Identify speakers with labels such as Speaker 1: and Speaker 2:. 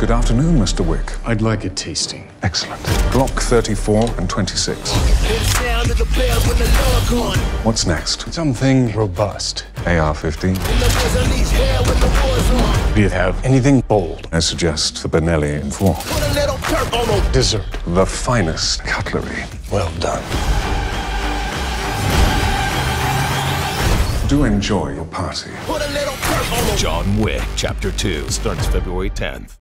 Speaker 1: Good afternoon, Mr. Wick.
Speaker 2: I'd like a tasting.
Speaker 1: Excellent. Glock 34 and 26. What's next?
Speaker 2: Something robust.
Speaker 1: AR 15.
Speaker 2: Do you have anything bold?
Speaker 1: I suggest the Benelli M4.
Speaker 2: Dessert.
Speaker 1: The finest cutlery.
Speaker 2: Well done.
Speaker 1: Do enjoy your party.
Speaker 3: John Wick, Chapter 2, starts February 10th.